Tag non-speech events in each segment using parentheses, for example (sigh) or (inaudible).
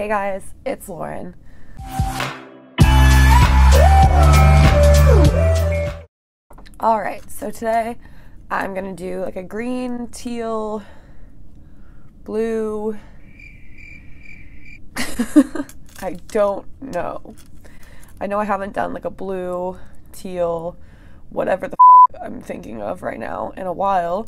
Hey guys, it's Lauren. All right, so today I'm gonna do like a green, teal, blue. (laughs) I don't know. I know I haven't done like a blue, teal, whatever the fuck I'm thinking of right now in a while.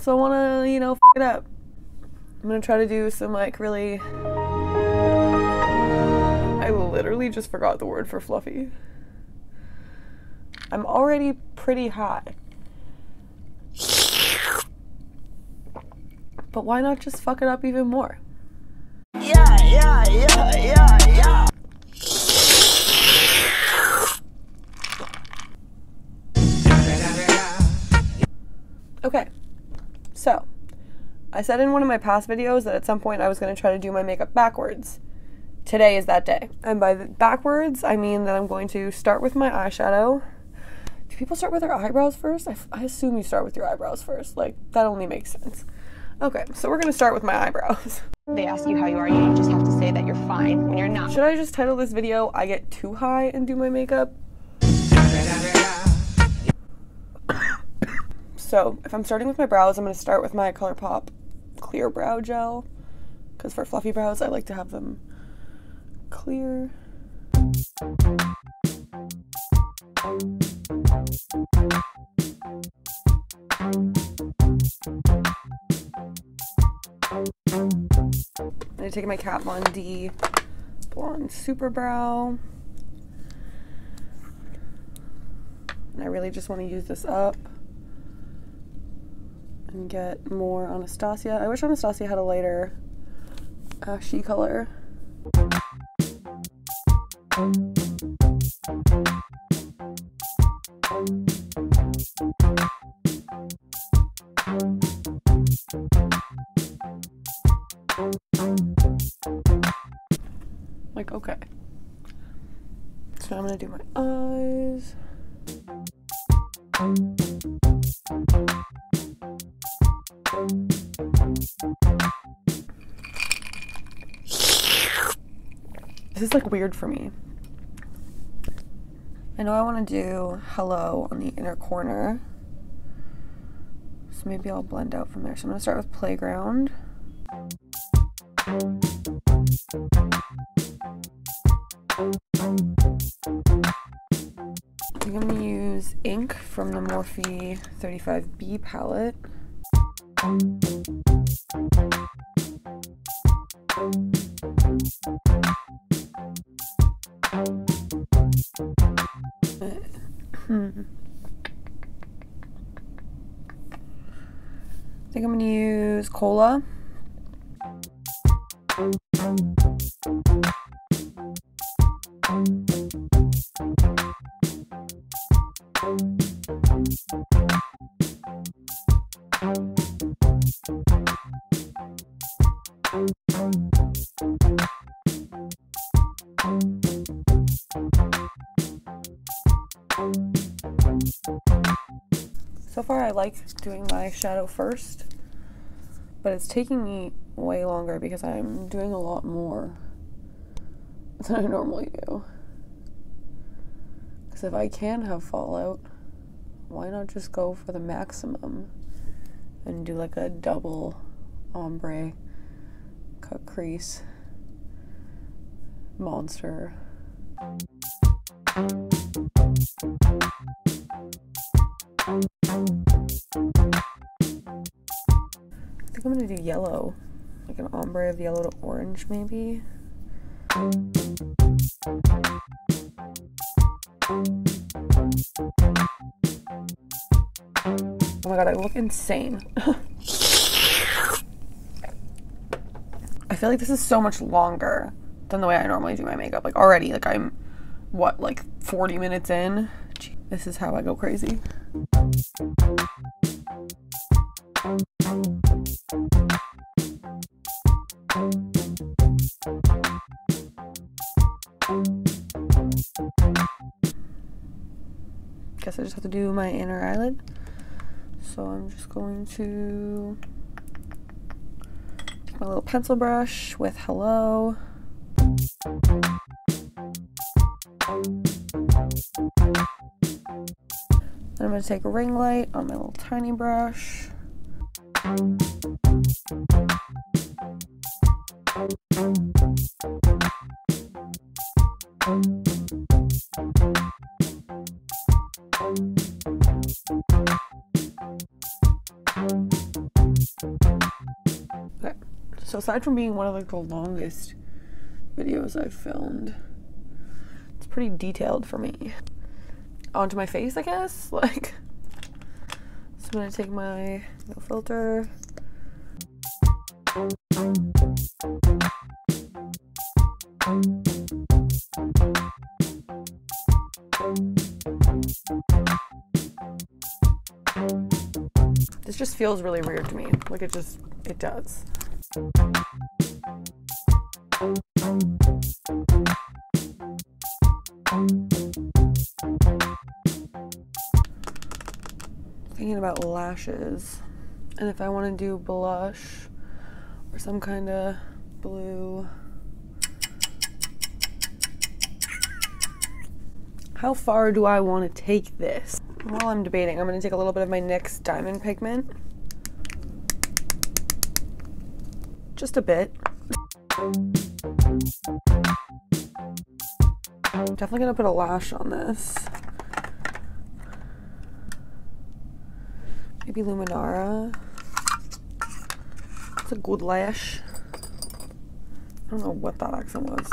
So I wanna, you know, fuck it up. I'm gonna try to do some like really. Literally just forgot the word for fluffy. I'm already pretty high. But why not just fuck it up even more? Yeah, yeah, yeah, yeah, yeah. Okay, so I said in one of my past videos that at some point I was going to try to do my makeup backwards. Today is that day. And by the backwards, I mean that I'm going to start with my eyeshadow. Do people start with their eyebrows first? I, f- I assume you start with your eyebrows first. Like, that only makes sense. Okay, so we're going to start with my eyebrows. (laughs) They ask you how you are, you just have to say that you're fine when you're not. Should I just title this video I Get Too High and Do My Makeup? (coughs) so, if I'm starting with my brows, I'm going to start with my ColourPop Clear Brow Gel. Because for fluffy brows, I like to have them clear. I'm taking my Kat Von D Blonde Super Brow. And I really just want to use this up and get more Anastasia. I wish Anastasia had a lighter ashy color. Like, okay. So I'm gonna do my eyes. This is like weird for me. I know I want to do hello on the inner corner. So maybe I'll blend out from there. So I'm going to start with playground. I think I'm going to use ink from the Morphe 35B palette. Think I'm going to use cola. Far, I like doing my shadow first, but it's taking me way longer because I'm doing a lot more (laughs) than I normally do. Because if I can have fallout, why not just go for the maximum and do like a double ombre cut crease monster? I think I'm gonna do yellow, like an ombre of yellow to orange, maybe. Oh my god, I look insane. (laughs) I feel like this is so much longer than the way I normally do my makeup. Like already, like I'm what, like 40 minutes in? Gee, this is how I go crazy. Guess I just have to do my inner eyelid. So I'm just going to take my little pencil brush with hello Then I'm going to take a ring light on my little tiny brush. Okay. So aside from being one of like the longest videos I've filmed, it's pretty detailed for me. Onto my face, I guess. (laughs) Like, so I'm gonna take my no filter. This just feels really weird to me. Like it just, it does. About lashes and if I want to do blush or some kind of blue. How far do I want to take this? While I'm debating, I'm going to take a little bit of my NYX Diamond Pigment. Just a bit. Definitely going to put a lash on this. Maybe Luminara. It's a good lash. I don't know what that accent was.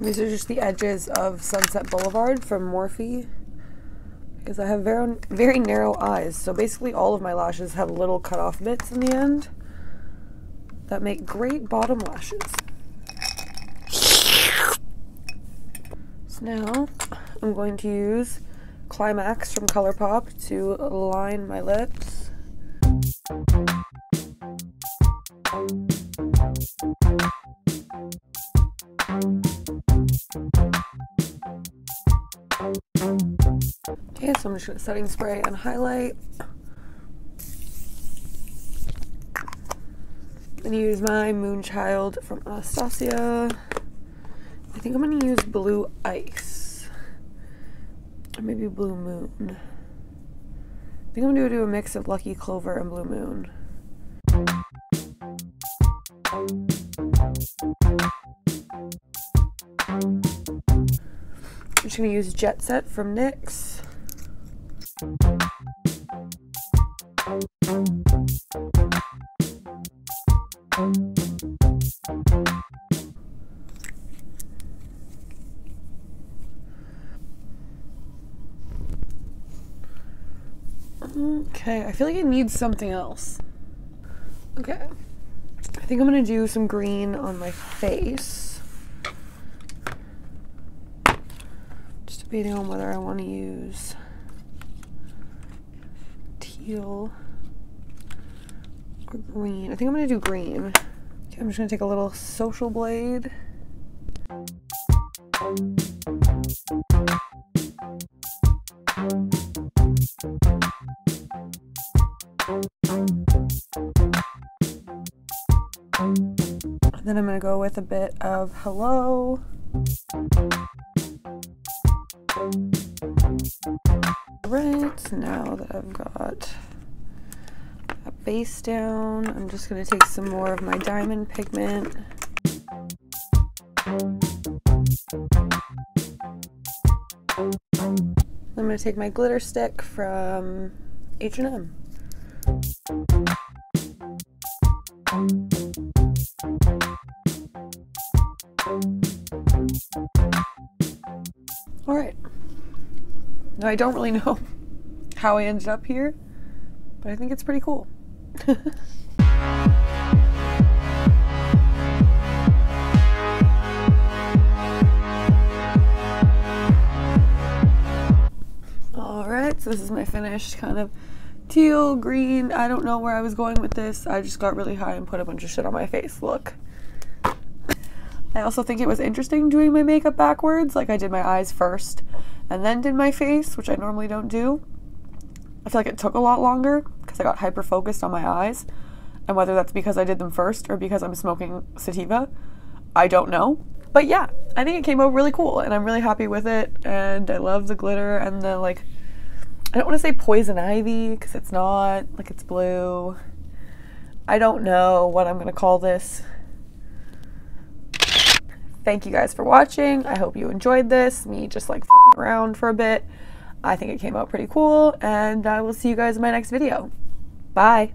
These are just the edges of Sunset Boulevard from Morphe. Because I have very, very narrow eyes. So basically all of my lashes have little cut off bits in the end that make great bottom lashes. So now I'm going to use Climax from ColourPop to line my lips. Okay, so I'm just gonna setting spray and highlight. Then use my Moonchild from Anastasia. I think I'm gonna use Blue Ice. Or maybe Blue Moon. I think I'm gonna do a mix of Lucky Clover and Blue Moon. I'm just gonna use Jet Set from NYX. Okay, I feel like it needs something else. Okay. I think I'm gonna do some green on my face. Just debating on whether I want to use teal or green. I think I'm gonna do green. Okay, I'm just gonna take a little social blade. Then I'm gonna go with a bit of hello. Right, now that I've got a base down, I'm just gonna take some more of my diamond pigment. I'm gonna take my glitter stick from H&M. I don't really know (laughs) how I ended up here, but I think it's pretty cool. (laughs) All right, so this is my finished kind of teal, green. I don't know where I was going with this. I just got really high and put a bunch of shit on my face. Look. I also think it was interesting doing my makeup backwards. Like I did my eyes first and then did my face, which I normally don't do. I feel like it took a lot longer because I got hyper focused on my eyes. And whether that's because I did them first or because I'm smoking sativa, I don't know. But yeah, I think it came out really cool and I'm really happy with it. And I love the glitter and the like, I don't want to say poison ivy because it's not, like it's blue. I don't know what I'm going to call this. Thank you guys for watching. I hope you enjoyed this, me just like around for a bit. I think it came out pretty cool and I will see you guys in my next video. Bye.